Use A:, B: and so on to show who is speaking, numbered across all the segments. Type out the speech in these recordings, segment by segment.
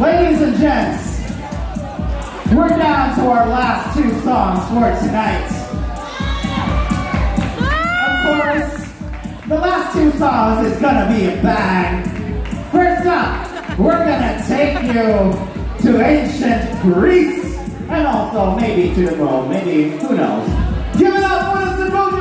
A: Ladies and gents, we're down to our last two songs for tonight. Of course, the last two songs is gonna be a bang. First up, we're gonna take you to ancient Greece and also maybe to, Rome. maybe, who knows. Give it up for the Sabonis!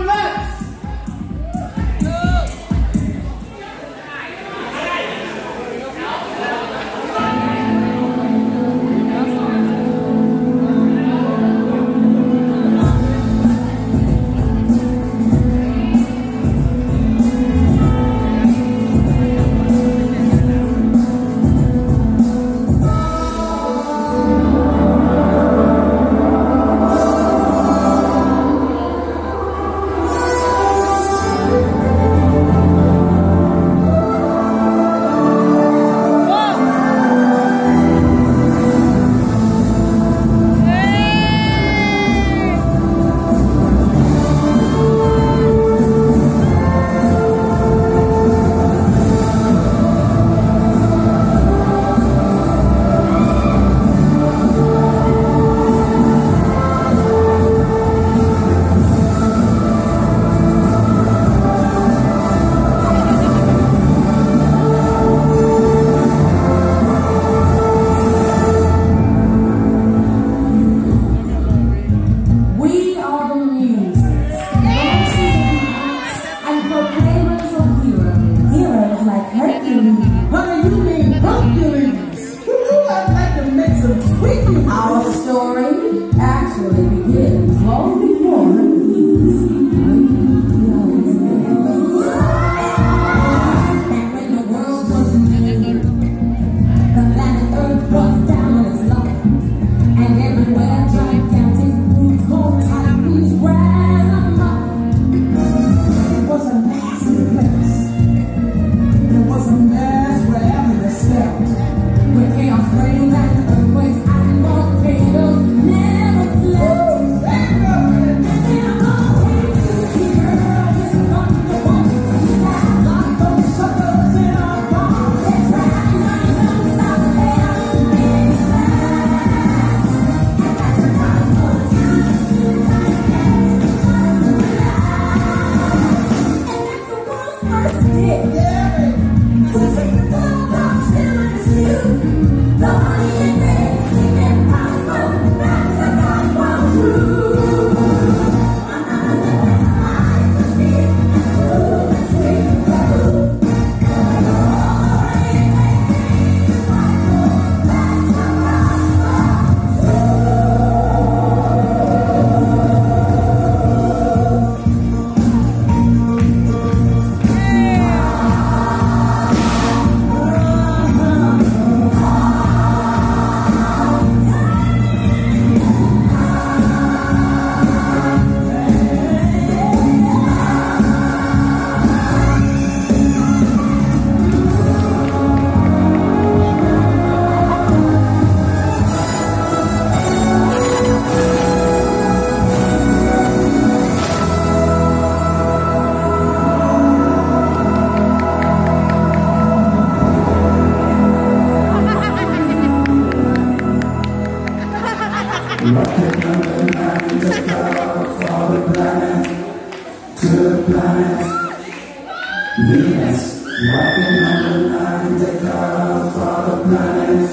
A: Venus,
B: walking on the planet, the
A: God of the planets.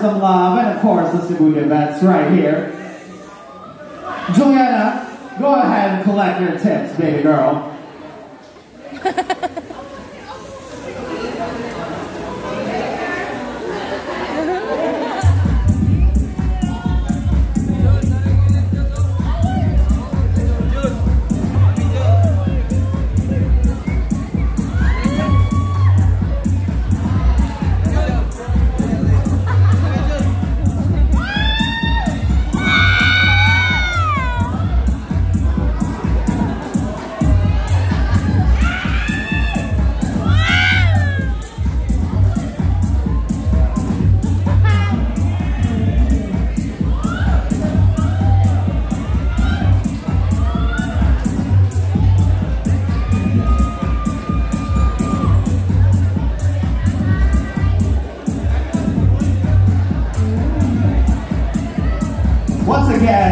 A: Some love, and of course, the Cebu Divettes right here. Juliana, go ahead and collect your tips, baby girl.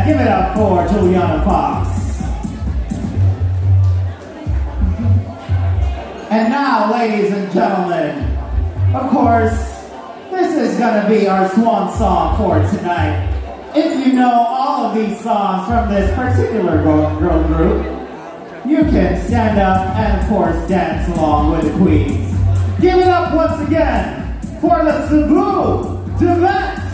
A: Give it up for Juliana Fox. And now, ladies and gentlemen, of course, this is gonna be our swan song for tonight. If you know all of these songs from this particular girl, group, you can stand up and of course dance along with the queens. Give it up once again for the Cebu
B: Divettes!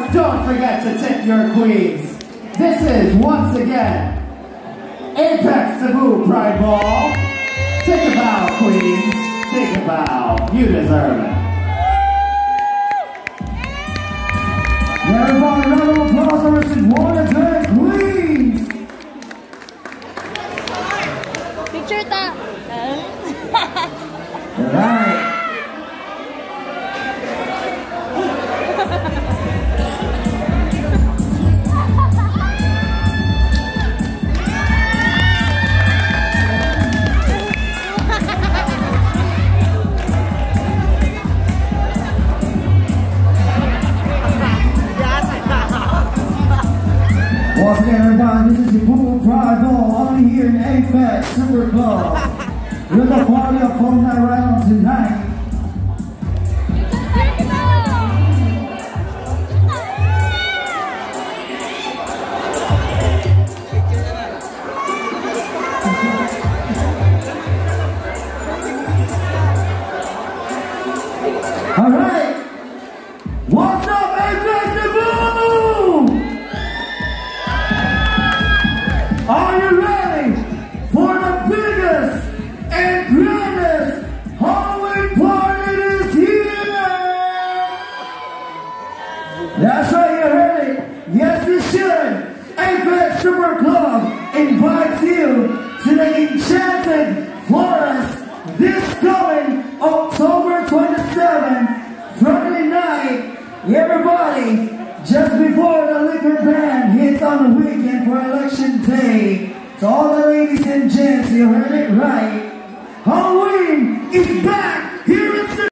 B: Course, don't forget to tip your queens. This is, once again, Apex Cebu Pride Ball. Take a bow, queens. Take a bow. You deserve it. Everybody, round of applause for Mrs. Warner Drag Queens.
C: Picture ta.
B: All right. In Apex Super Club. We're gonna party up all night on tonight.